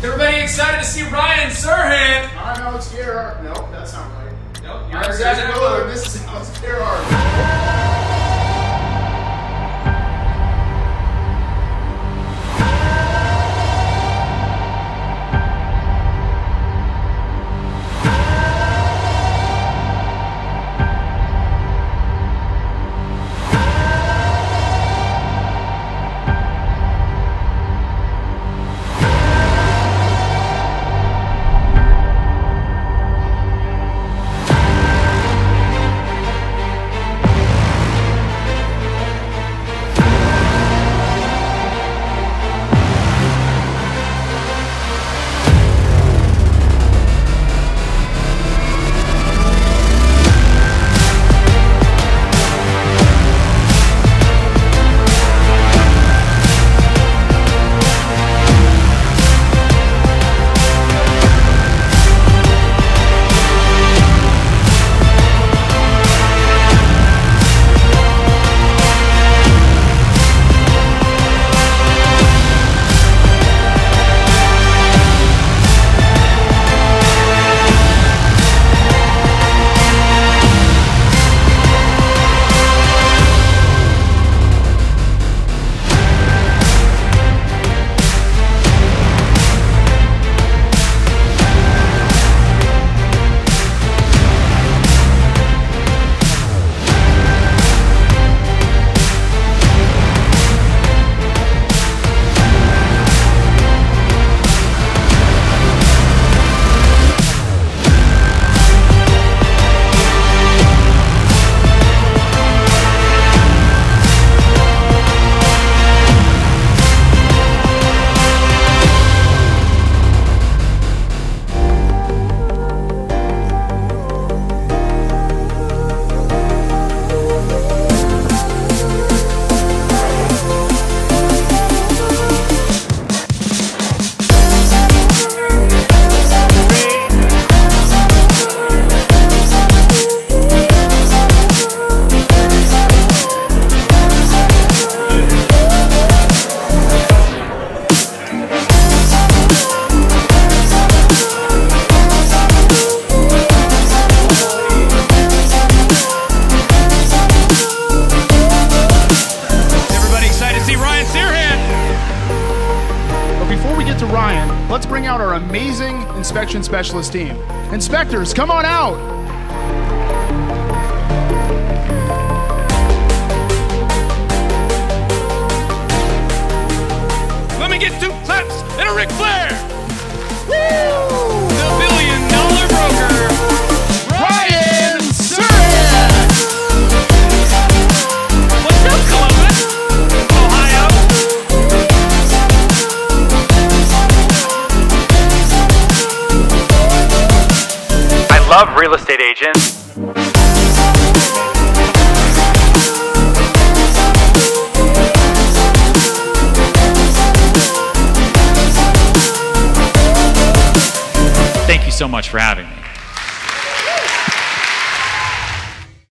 Everybody excited to see Ryan Serhant. I'm Alex Gerhardt. No, that's not right. Nope, you're excited. Zach Miller, this is Alex To Ryan, let's bring out our amazing inspection specialist team. Inspectors, come on out! Let me get two claps and a Ric Flair. Love real estate agents. Thank you so much for having me.